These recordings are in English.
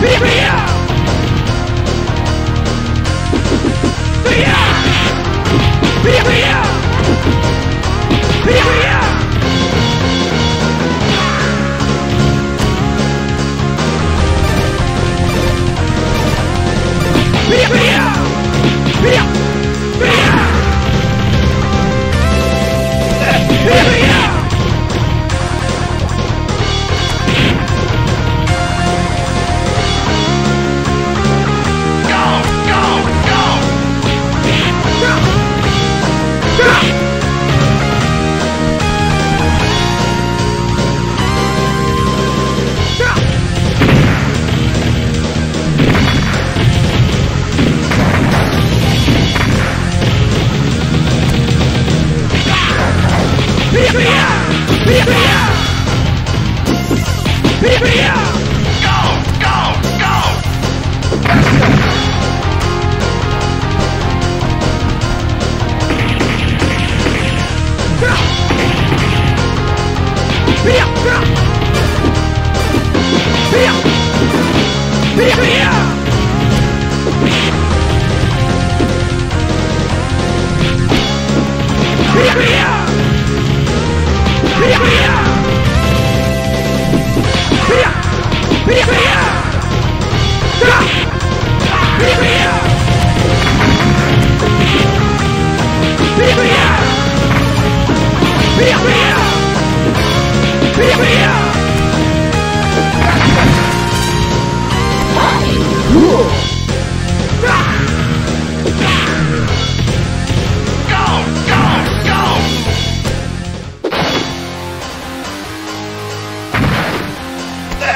Be real! Yeah!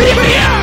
Video!